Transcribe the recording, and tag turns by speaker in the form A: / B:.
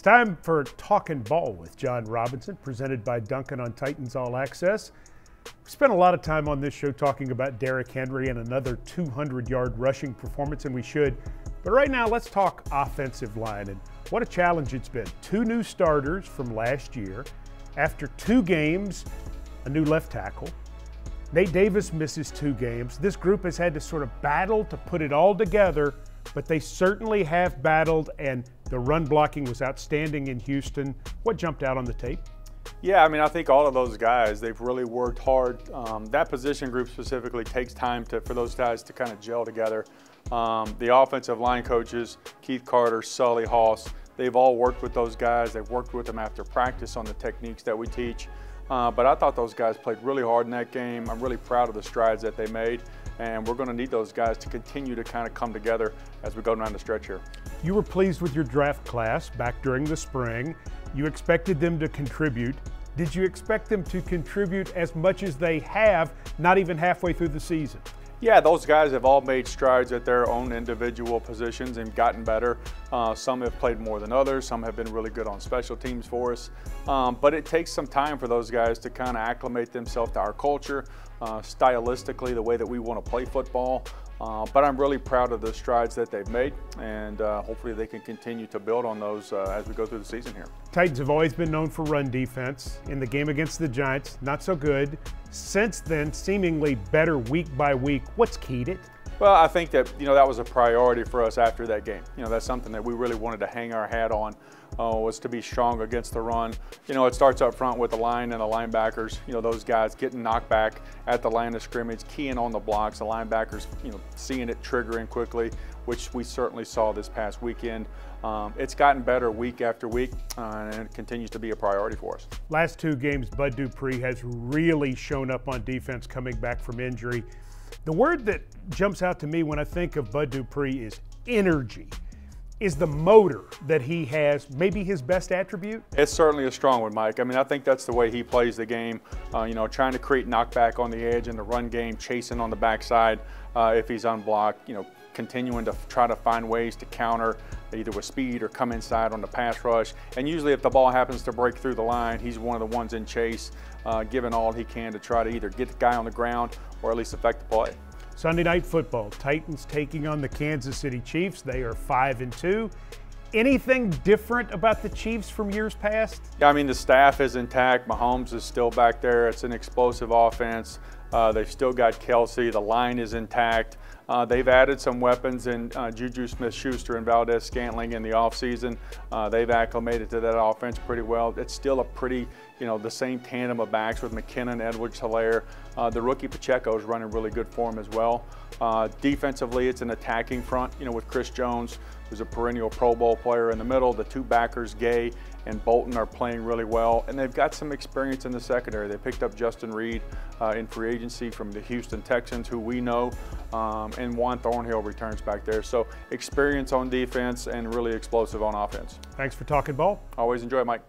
A: It's time for Talking Ball with Jon Robinson, presented by Dunkin' on Titans All Access. We spent a lot of time on this show talking about Derrick Henry and another 200 yard rushing performance, and we should. But right now, let's talk offensive line and what a challenge it's been. Two new starters from last year. After two games, a new left tackle. Nate Davis misses two games. This group has had to sort of battle to put it all together but they certainly have battled, and the run blocking was outstanding in Houston. What jumped out on the tape?
B: Yeah, I mean, I think all of those guys, they've really worked hard. Um, that position group specifically takes time to, for those guys to kind of gel together. Um, the offensive line coaches, Keith Carter, Sully Hoss, they've all worked with those guys. They've worked with them after practice on the techniques that we teach. Uh, but I thought those guys played really hard in that game. I'm really proud of the strides that they made and we're going to need those guys to continue to kind of come together as we go down the stretch here.
A: You were pleased with your draft class back during the spring. You expected them to contribute. Did you expect them to contribute as much as they have, not even halfway through the season?
B: Yeah, those guys have all made strides at their own individual positions and gotten better. Uh, some have played more than others. Some have been really good on special teams for us. Um, but it takes some time for those guys to kind of acclimate themselves to our culture, uh, stylistically, the way that we want to play football. Uh, but I'm really proud of the strides that they've made, and uh, hopefully they can continue to build on those uh, as we go through the season here.
A: Titans have always been known for run defense. In the game against the Giants, not so good. Since then, seemingly better week by week. What's keyed it?
B: Well, I think that you know that was a priority for us after that game. You know, that's something that we really wanted to hang our hat on uh, was to be strong against the run. You know, it starts up front with the line and the linebackers. You know, those guys getting knocked back at the line of scrimmage, keying on the blocks. The linebackers, you know, seeing it triggering quickly, which we certainly saw this past weekend. Um, it's gotten better week after week, uh, and it continues to be a priority for us.
A: Last two games, Bud Dupree has really shown up on defense coming back from injury. The word that jumps out to me when I think of Bud Dupree is energy is the motor that he has maybe his best attribute?
B: It's certainly a strong one, Mike. I mean, I think that's the way he plays the game. Uh, you know, trying to create knockback on the edge in the run game, chasing on the backside uh, if he's unblocked. You know, continuing to try to find ways to counter either with speed or come inside on the pass rush. And usually, if the ball happens to break through the line, he's one of the ones in chase, uh, giving all he can to try to either get the guy on the ground or at least affect the play.
A: Sunday night football, Titans taking on the Kansas City Chiefs. They are 5 and 2. Anything different about the Chiefs from years past?
B: Yeah, I mean, the staff is intact. Mahomes is still back there. It's an explosive offense. Uh, they've still got Kelce. The line is intact. Uh, they've added some weapons in uh, Juju Smith-Schuster and Valdes-Scantling in the offseason. Uh, they've acclimated to that offense pretty well. It's still a pretty, you know, the same tandem of backs with McKinnon, Edwards-Helaire. Uh, the rookie Pacheco is running really good for him as well. Uh, defensively, it's an attacking front, you know, with Chris Jones, who's a perennial Pro Bowl player in the middle. The two backers, Gay and Bolton, are playing really well, and they've got some experience in the secondary. They picked up Justin Reid uh, in free agency from the Houston Texans, who we know, um, and Juan Thornhill returns back there. So experience on defense and really explosive on offense.
A: Thanks for talking ball.
B: Always enjoy it, Mike.